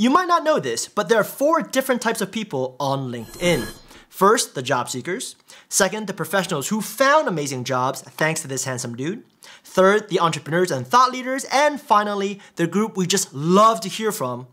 You might not know this, but there are four different types of people on LinkedIn. First, the job seekers. Second, the professionals who found amazing jobs thanks to this handsome dude. Third, the entrepreneurs and thought leaders. And finally, the group we just love to hear from,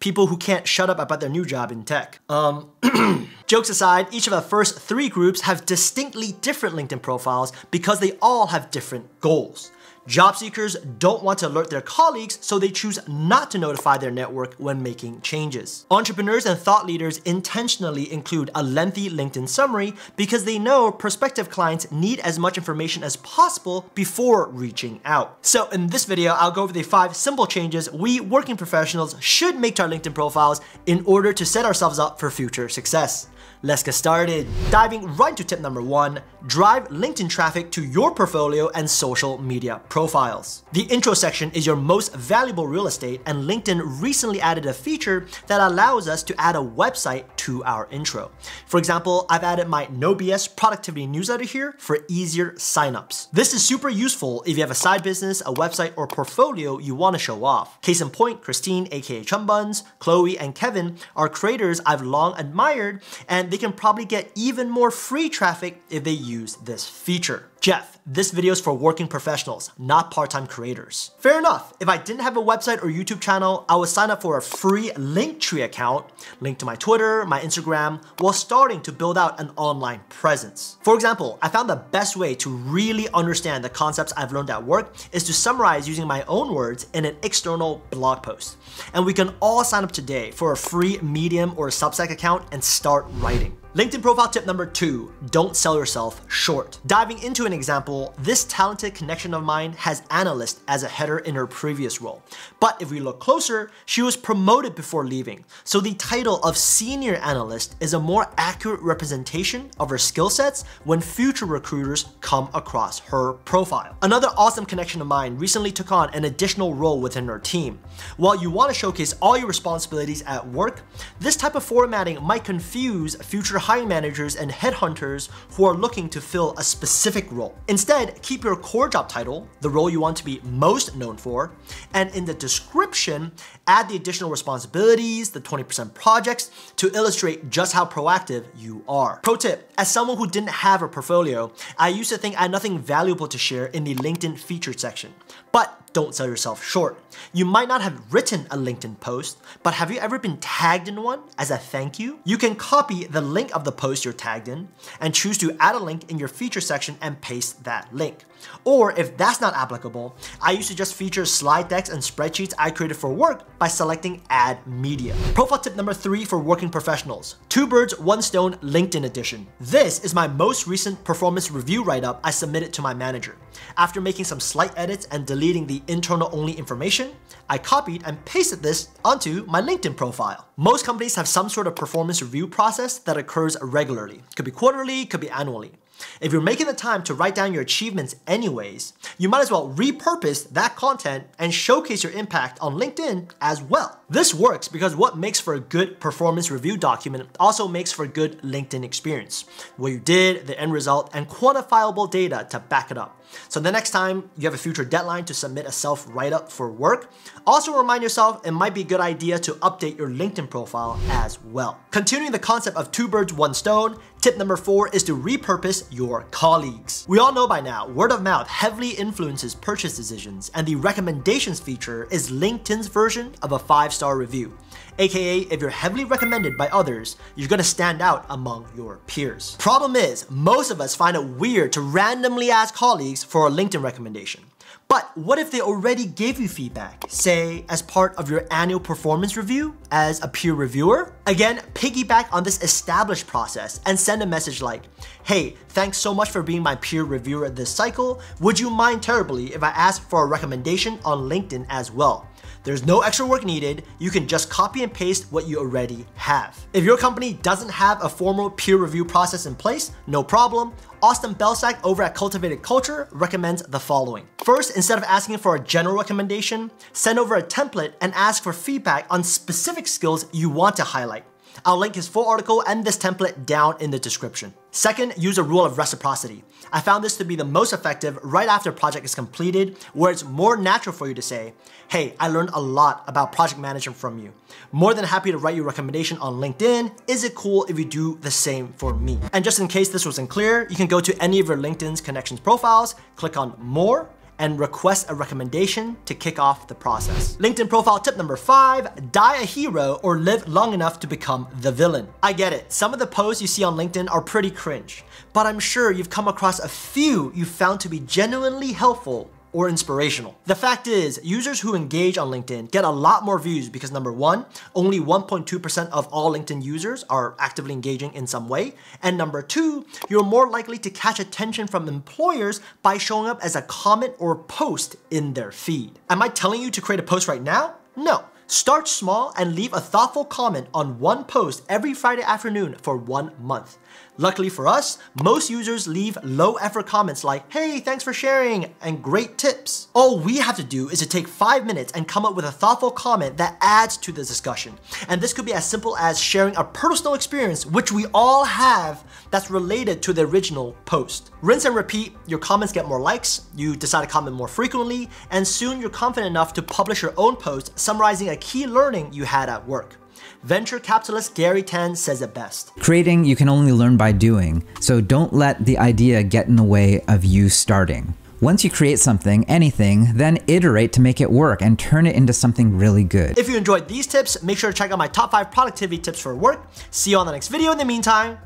people who can't shut up about their new job in tech. Um, jokes aside, each of the first three groups have distinctly different LinkedIn profiles because they all have different goals. Job seekers don't want to alert their colleagues, so they choose not to notify their network when making changes. Entrepreneurs and thought leaders intentionally include a lengthy LinkedIn summary because they know prospective clients need as much information as possible before reaching out. So in this video, I'll go over the five simple changes we working professionals should make to our LinkedIn profiles in order to set ourselves up for future success. Let's get started. Diving right to tip number one, drive LinkedIn traffic to your portfolio and social media profiles. The intro section is your most valuable real estate and LinkedIn recently added a feature that allows us to add a website to our intro. For example, I've added my No BS productivity newsletter here for easier signups. This is super useful if you have a side business, a website, or portfolio you want to show off. Case in point, Christine, aka Chumbuns, Chloe, and Kevin are creators I've long admired and they can probably get even more free traffic if they use this feature. Jeff, this video is for working professionals, not part-time creators. Fair enough, if I didn't have a website or YouTube channel, I would sign up for a free Linktree account, link to my Twitter, my Instagram, while starting to build out an online presence. For example, I found the best way to really understand the concepts I've learned at work is to summarize using my own words in an external blog post. And we can all sign up today for a free Medium or Substack account and start writing. LinkedIn profile tip number two, don't sell yourself short. Diving into an example, this talented connection of mine has analyst as a header in her previous role. But if we look closer, she was promoted before leaving. So the title of senior analyst is a more accurate representation of her skill sets when future recruiters come across her profile. Another awesome connection of mine recently took on an additional role within her team. While you want to showcase all your responsibilities at work, this type of formatting might confuse future hiring managers and headhunters who are looking to fill a specific role. Instead, keep your core job title, the role you want to be most known for, and in the description, add the additional responsibilities, the 20% projects, to illustrate just how proactive you are. Pro tip, as someone who didn't have a portfolio, I used to think I had nothing valuable to share in the LinkedIn featured section. But don't sell yourself short. You might not have written a LinkedIn post, but have you ever been tagged in one as a thank you? You can copy the link of the post you're tagged in and choose to add a link in your feature section and paste that link. Or if that's not applicable, I used to just feature slide decks and spreadsheets I created for work by selecting add media. Profile tip number three for working professionals. Two birds, one stone LinkedIn edition. This is my most recent performance review write-up I submitted to my manager. After making some slight edits and deleting the internal only information, I copied and pasted this onto my LinkedIn profile. Most companies have some sort of performance review process that occurs regularly. Could be quarterly, could be annually. If you're making the time to write down your achievements anyways, you might as well repurpose that content and showcase your impact on LinkedIn as well. This works because what makes for a good performance review document also makes for a good LinkedIn experience. What you did, the end result, and quantifiable data to back it up. So the next time you have a future deadline to submit a self write-up for work, also remind yourself it might be a good idea to update your LinkedIn profile as well. Continuing the concept of two birds, one stone, tip number four is to repurpose your colleagues. We all know by now, word of mouth heavily influences purchase decisions, and the recommendations feature is LinkedIn's version of a five-star review aka if you're heavily recommended by others, you're gonna stand out among your peers. Problem is, most of us find it weird to randomly ask colleagues for a LinkedIn recommendation. But what if they already gave you feedback, say as part of your annual performance review as a peer reviewer? Again, piggyback on this established process and send a message like, hey, thanks so much for being my peer reviewer this cycle. Would you mind terribly if I asked for a recommendation on LinkedIn as well? There's no extra work needed. You can just copy and paste what you already have. If your company doesn't have a formal peer review process in place, no problem. Austin Belcak over at Cultivated Culture recommends the following. First, instead of asking for a general recommendation, send over a template and ask for feedback on specific skills you want to highlight. I'll link his full article and this template down in the description. Second, use a rule of reciprocity. I found this to be the most effective right after a project is completed, where it's more natural for you to say, hey, I learned a lot about project management from you. More than happy to write you a recommendation on LinkedIn. Is it cool if you do the same for me? And just in case this wasn't clear, you can go to any of your LinkedIn's connections profiles, click on more, and request a recommendation to kick off the process. LinkedIn profile tip number five, die a hero or live long enough to become the villain. I get it, some of the posts you see on LinkedIn are pretty cringe, but I'm sure you've come across a few you found to be genuinely helpful or inspirational. The fact is, users who engage on LinkedIn get a lot more views because number one, only 1.2% of all LinkedIn users are actively engaging in some way. And number two, you're more likely to catch attention from employers by showing up as a comment or post in their feed. Am I telling you to create a post right now? No. Start small and leave a thoughtful comment on one post every Friday afternoon for one month. Luckily for us, most users leave low effort comments like, hey, thanks for sharing, and great tips. All we have to do is to take five minutes and come up with a thoughtful comment that adds to the discussion. And this could be as simple as sharing a personal experience, which we all have, that's related to the original post. Rinse and repeat, your comments get more likes, you decide to comment more frequently, and soon you're confident enough to publish your own post summarizing a key learning you had at work. Venture capitalist Garry Tan says it best. Creating, you can only learn by doing, so don't let the idea get in the way of you starting. Once you create something, anything, then iterate to make it work and turn it into something really good. If you enjoyed these tips, make sure to check out my top 5 productivity tips for work. See you on the next video. In the meantime,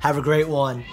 have a great one.